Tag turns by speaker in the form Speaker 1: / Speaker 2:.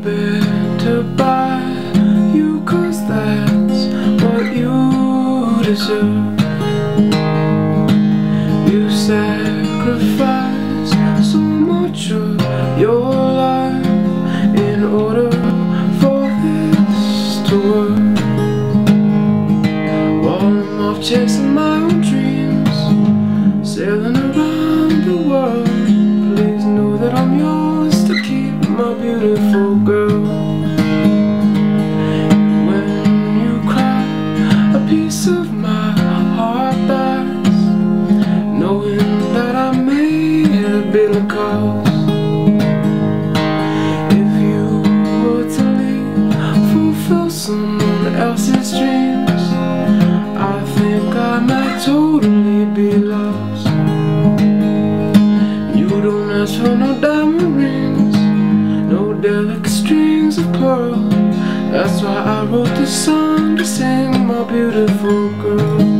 Speaker 1: Better by you cause that's what you deserve. You sacrifice so much of your life in order for this to work. While I'm off chasing my own dreams Sailing girl. When you cry, a piece of my heart dies, knowing that I made a bitter cause. If you were to leave, fulfill someone else's dreams, I think I might totally That's why I wrote this song to sing, my beautiful girl.